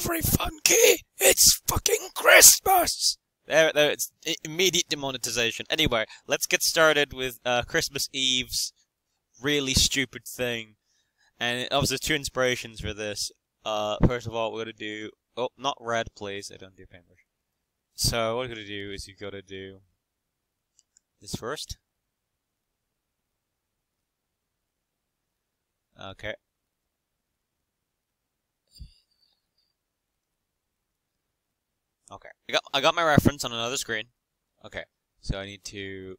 very funky. It's fucking Christmas. There, there, it's immediate demonetization. Anyway, let's get started with uh, Christmas Eve's really stupid thing. And obviously, two inspirations for this. Uh, first of all, we're gonna do. Oh, not red, please. I don't do paintbrush. So what we're gonna do is you've gotta do this first. Okay. Okay. I got I got my reference on another screen. Okay. So I need to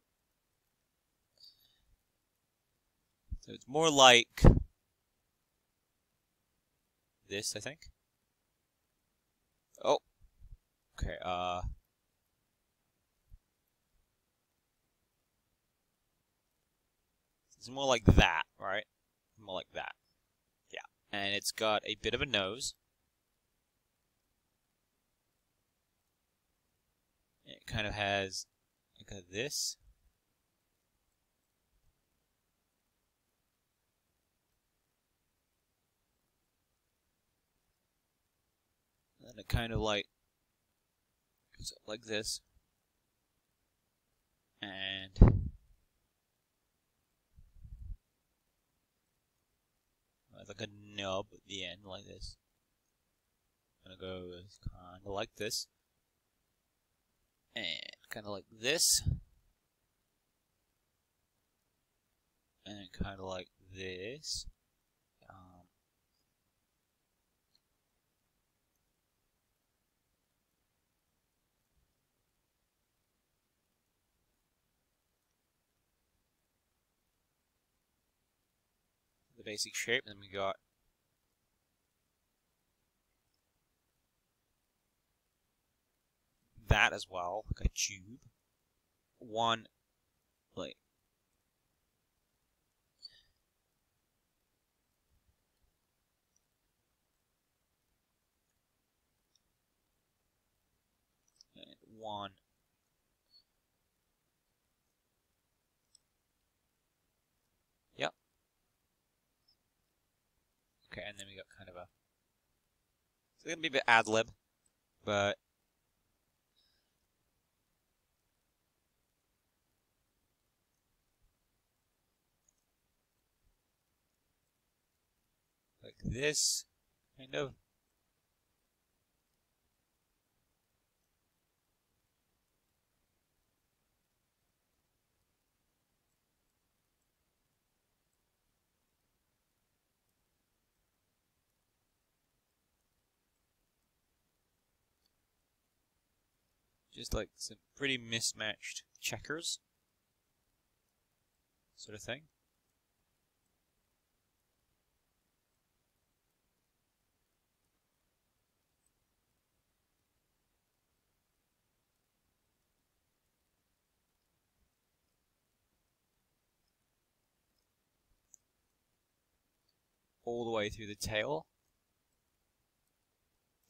So it's more like this, I think. Oh. Okay, uh It's more like that, right? More like that. Yeah. And it's got a bit of a nose. Kind of has like a this. And it kind of like goes up like this. And uh, like a nub at the end like this. Gonna go kind of like this and kind of like this, and kind of like this. Um, the basic shape, and then we got that as well, like a tube. One, like, one. Yep. Okay, and then we got kind of a. It's gonna be a bit ad lib, but this, kind of. Just like some pretty mismatched checkers, sort of thing. All the way through the tail.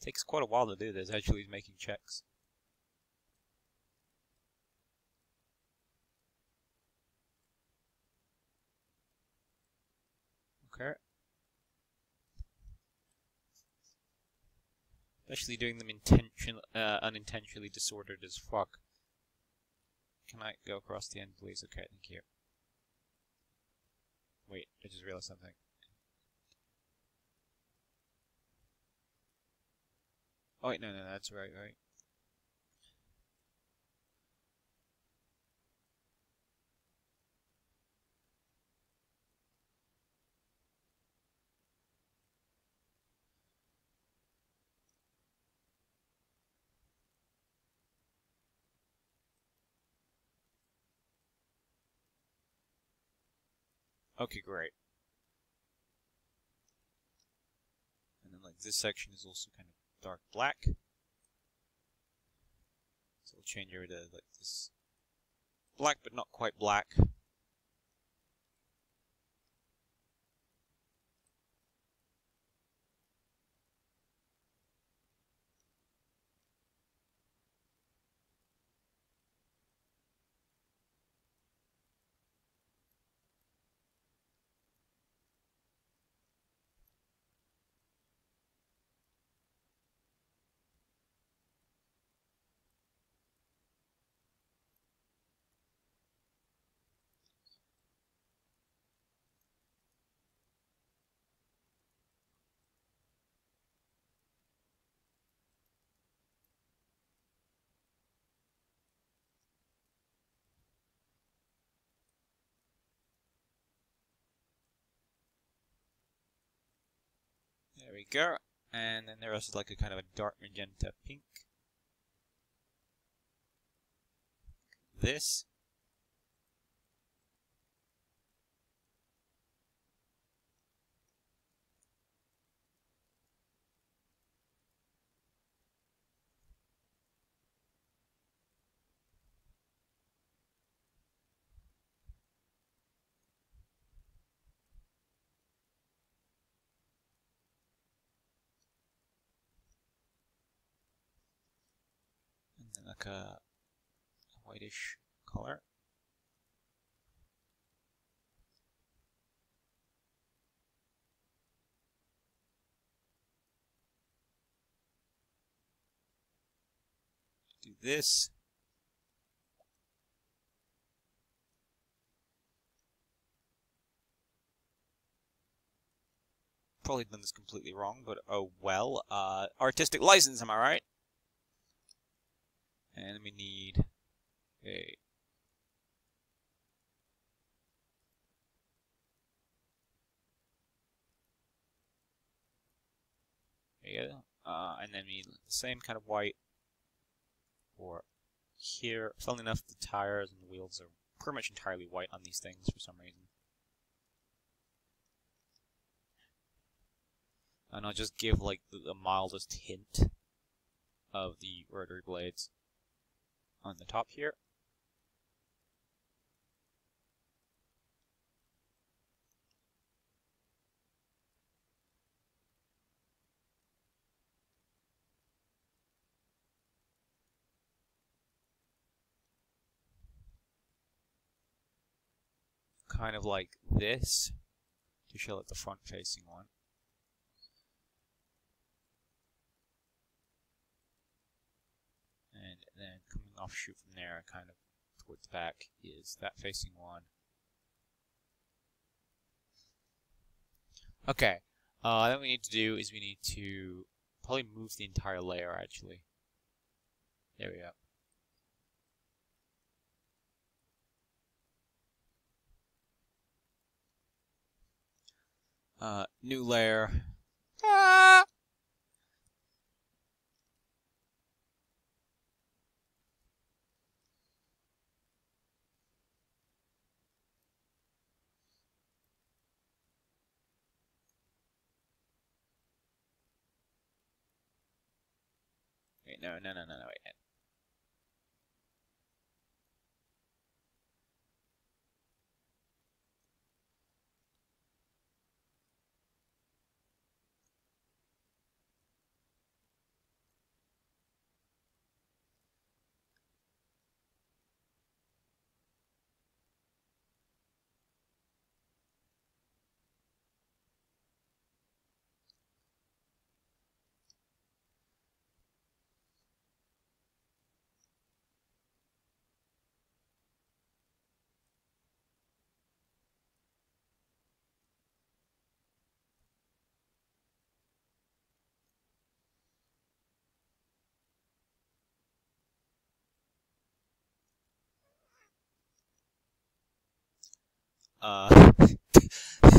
Takes quite a while to do this, actually, making checks. Okay. Especially doing them intention, uh, unintentionally disordered as fuck. Can I go across the end, please? Okay, thank you. Wait, I just realized something. Oh wait, no, no, that's right, right. Okay, great. And then like this section is also kind of dark black. So we'll change over to like this black but not quite black. There we go. And then there is like a kind of a dark magenta pink. This. And then like a, whitish color. Do this. Probably done this completely wrong, but oh well. Uh, artistic license, am I right? And we need a go. Uh, and then we need the same kind of white for here. Funnily enough, the tires and the wheels are pretty much entirely white on these things for some reason. And I'll just give like the, the mildest hint of the rotary blades on the top here. Kind of like this to show like the front facing one. and then offshoot from there, kind of towards the back, is that facing one. Okay, uh, then what we need to do is we need to probably move the entire layer, actually. There we go. Uh, new layer. Ah! No, no, no, no, wait. Uh,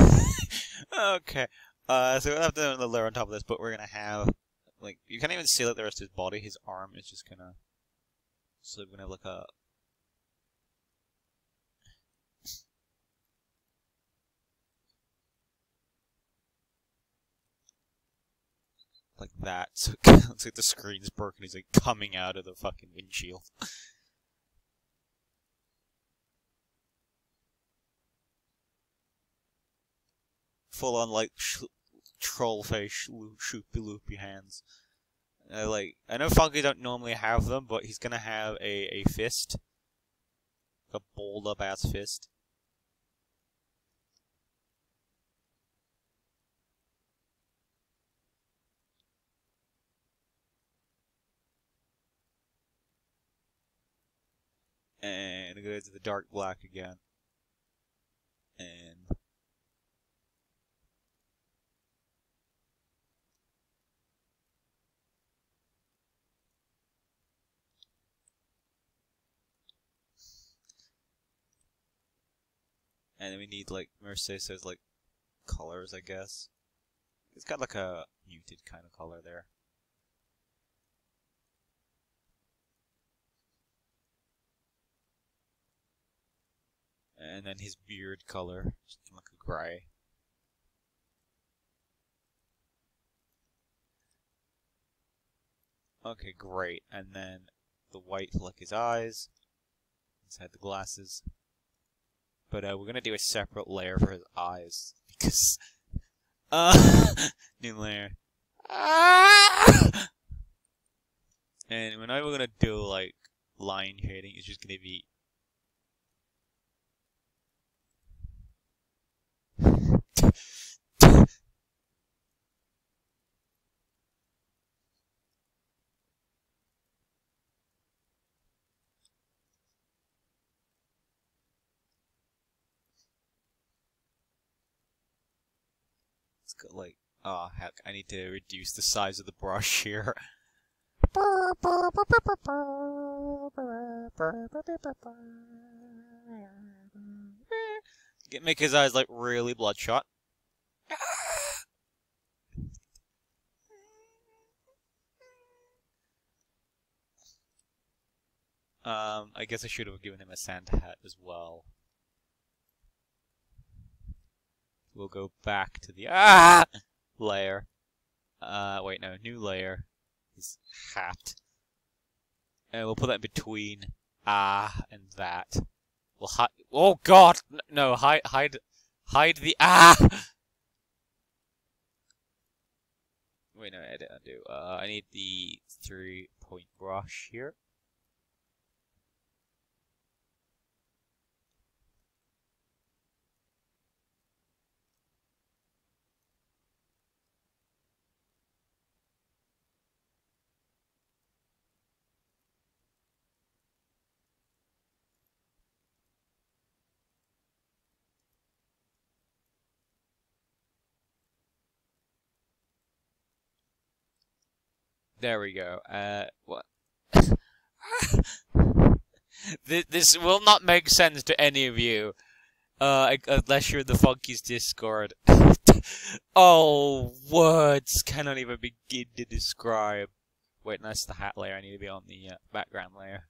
okay. Uh, so we'll have to the layer on top of this, but we're gonna have like you can't even see like the rest of his body. His arm is just gonna. So we're gonna have like a. Like that, so looks like the screen's broken. He's like coming out of the fucking windshield. full on like sh troll face shoopy loopy hands. Uh, like I know Funky don't normally have them, but he's gonna have a a fist, a balled up ass fist. And go to the dark black again. And And we need like Mayor Sayso like colors, I guess. It's got like a muted kind of color there. And then his beard color, like a grey. Okay, great. And then the white like his eyes inside the glasses. But uh, we're gonna do a separate layer for his eyes because uh new layer. Ah! And we're not even gonna do like line shading. It's just gonna be It's got like, oh heck, I need to reduce the size of the brush here. Get make his eyes like really bloodshot. Um, I guess I should have given him a Santa hat as well. We'll go back to the ah layer. Uh, wait, no, new layer. His hat. And we'll put that in between ah and that. We'll hide. Oh God, no, hide, hide, hide the ah. Wait, no, edit, undo. Uh, I need the three-point brush here. There we go. Uh, what? this, this will not make sense to any of you, uh, unless you're in the Funkeys Discord. oh, words cannot even begin to describe. Wait, that's the hat layer. I need to be on the uh, background layer.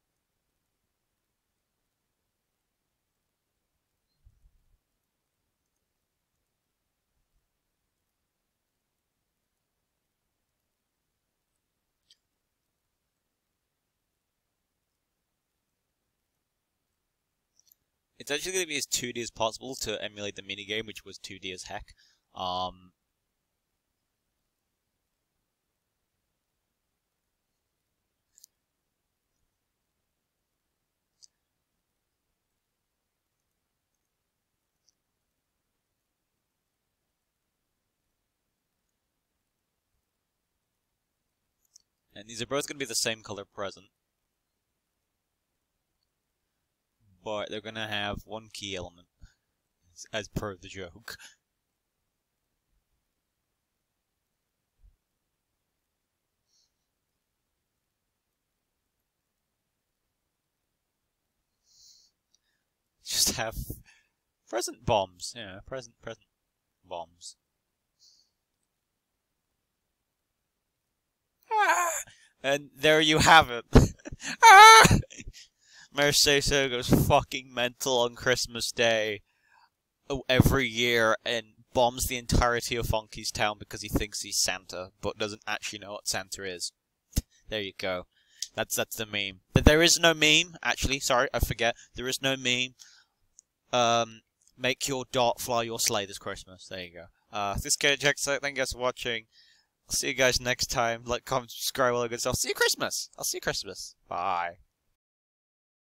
It's actually going to be as 2D as possible to emulate the minigame, which was 2D as heck. Um, and these are both going to be the same color present. But they're gonna have one key element, as, per the joke. Just have present bombs, yeah, present present bombs. Ah! And there you have it. ah! Mayor Sayso goes fucking mental on Christmas Day every year and bombs the entirety of Funky's town because he thinks he's Santa, but doesn't actually know what Santa is. there you go. That's that's the meme. But there is no meme, actually, sorry, I forget. There is no meme. Um make your dart fly your sleigh this Christmas. There you go. Uh this is so thank you guys for watching. I'll see you guys next time. Like, comment, subscribe, all that good stuff. See you Christmas. I'll see you Christmas. Bye.